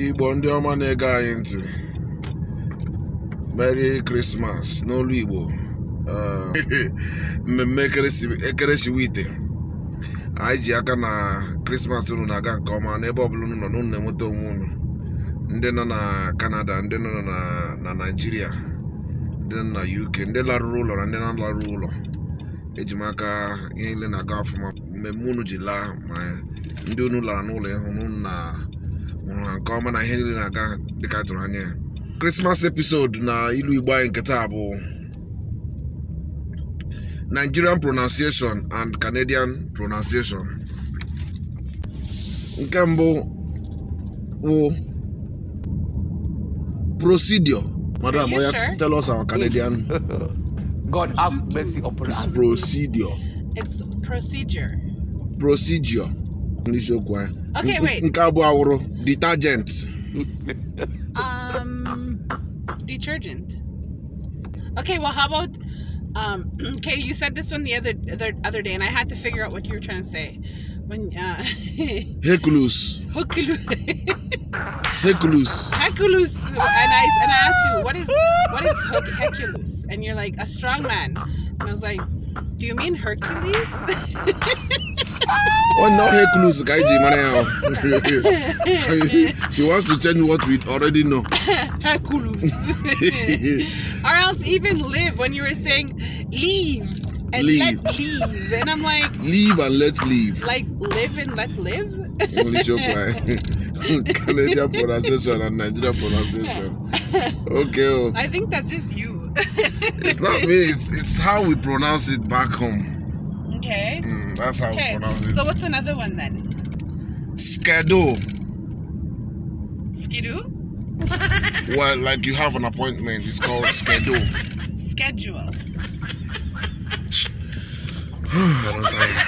igbo ndị ọma na-ege anyị ntị. Merry krismas n'olu igbo. Eh, mmemme ekeresi- ekeresiwite anyị ji aka na krismas unu na-aga nke ọma n'ebe ọbụla unu nọ na unu na-enweta onwe unu. Ndị nọ na kanada ndị nọ na na naijiria ndị nọ na uk ndị larụrụ ụlọ na ndị na-alarụ ụlọ. Eji m aka ihe niile na-aga ọfụma. Mmemme unu ji laa ma ndị unu lara n'ụlọ ịhụ unu na hụrụ ha nke ọma na ihe niile na-aga dịka a tụrụ anya ya krismas episode na ilu igbo anyị nke taa bụ nigerian pronunciation and canadian pronunciation nke mbụ wụ procedure madam oya sure? tell us our canadian God have mercy upon us. procedure It's procedure. procedure n'isiokwu Okay, wait. nke abụọ awụrụ detergent Um, detergent. Okay, well, how about um? Okay, you said this one the other the other day, and I had to figure out what you were trying to say. When uh, Hercules Hercules, Hercules Hercules, and I and I asked you what is what is Herc- Hercules, and you're like a strong man, and I was like, do you mean Hercules? Oh no, Hercules ka anyị ji mara she wants to change what we already know Hercules. or else even live when you were saying leave and Leave. let leave, and I'm like. leave and let's leave like live and let live. n'isiokwu anyị Canadian pronunciation and Nigerian pronunciation okay oh. I think that's just you. it's not me it's, it's how we pronounce it back home okay. Mm, that's how Okay. we pronounce it So what's another one then? schedule Skidoo? well like you have an appointment it's called schedule Schedule. I don't think-